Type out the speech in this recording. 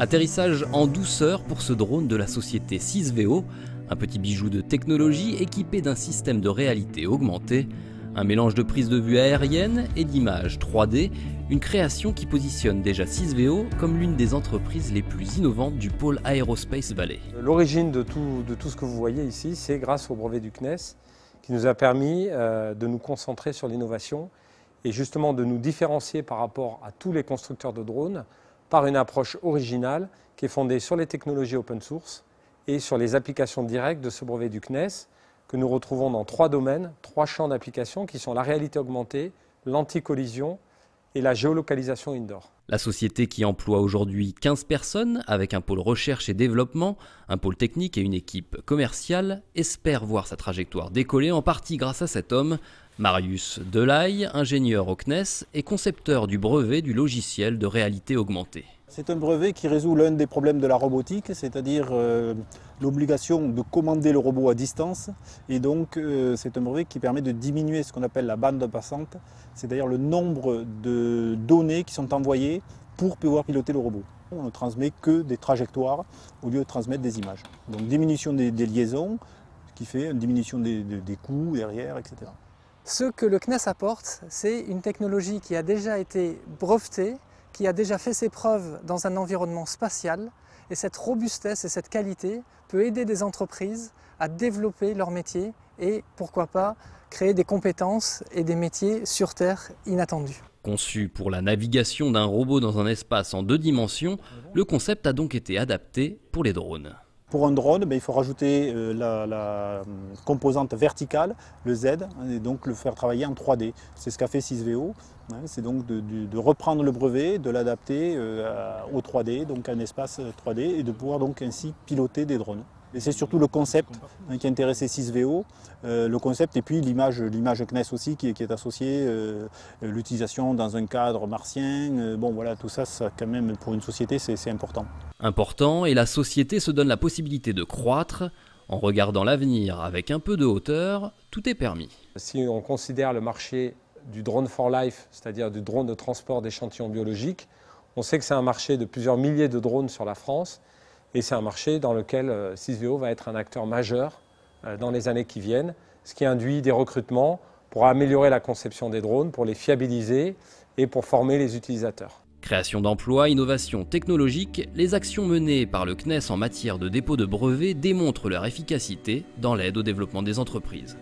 Atterrissage en douceur pour ce drone de la société 6VO, un petit bijou de technologie équipé d'un système de réalité augmentée, un mélange de prise de vue aérienne et d'images 3D, une création qui positionne déjà 6VO comme l'une des entreprises les plus innovantes du pôle Aerospace Valley. L'origine de tout, ce que vous voyez ici, c'est grâce au brevet du CNES qui nous a permis euh, de nous concentrer sur l'innovation et justement de nous différencier par rapport à tous les constructeurs de drones par une approche originale qui est fondée sur les technologies open source et sur les applications directes de ce brevet du CNES que nous retrouvons dans trois domaines, trois champs d'application qui sont la réalité augmentée, l'anti-collision et la géolocalisation indoor. La société qui emploie aujourd'hui 15 personnes, avec un pôle recherche et développement, un pôle technique et une équipe commerciale, espère voir sa trajectoire décoller en partie grâce à cet homme, Marius Delaye, ingénieur au CNES et concepteur du brevet du logiciel de réalité augmentée. C'est un brevet qui résout l'un des problèmes de la robotique, c'est-à-dire euh, l'obligation de commander le robot à distance. Et donc, euh, c'est un brevet qui permet de diminuer ce qu'on appelle la bande passante, c'est-à-dire le nombre de données qui sont envoyées pour pouvoir piloter le robot. On ne transmet que des trajectoires au lieu de transmettre des images. Donc, diminution des, liaisons, ce qui fait une diminution des, des coûts derrière, etc. Ce que le CNES apporte, c'est une technologie qui a déjà été brevetée, qui a déjà fait ses preuves dans un environnement spatial. Et cette robustesse et cette qualité peut aider des entreprises à développer leur métier et pourquoi pas créer des compétences et des métiers sur Terre inattendus. Conçu pour la navigation d'un robot dans un espace en deux dimensions, le concept a donc été adapté pour les drones. Pour un drone, ben, il faut rajouter euh, la, composante verticale, le Z, et donc le faire travailler en 3D. C'est ce qu'a fait 6VO. Hein, c'est donc de, reprendre le brevet, de l'adapter euh, au 3D, donc un espace 3D, et de pouvoir donc ainsi piloter des drones. Et c'est surtout le concept hein, qui a intéressé 6VO, euh, le concept et puis l'image, l'image CNES aussi qui, est associée, euh, l'utilisation dans un cadre martien. Euh, bon voilà, tout ça, ça quand même pour une société c'est important. Important et la société se donne la possibilité de croître. En regardant l'avenir avec un peu de hauteur, tout est permis. Si on considère le marché du drone for life, c'est-à-dire du drone de transport d'échantillons biologiques, on sait que c'est un marché de plusieurs milliers de drones sur la France et c'est un marché dans lequel 6VO euh, va être un acteur majeur euh, dans les années qui viennent, ce qui induit des recrutements pour améliorer la conception des drones, pour les fiabiliser et pour former les utilisateurs. Création d'emplois, innovation technologique, les actions menées par le CNES en matière de dépôt de brevets démontrent leur efficacité dans l'aide au développement des entreprises.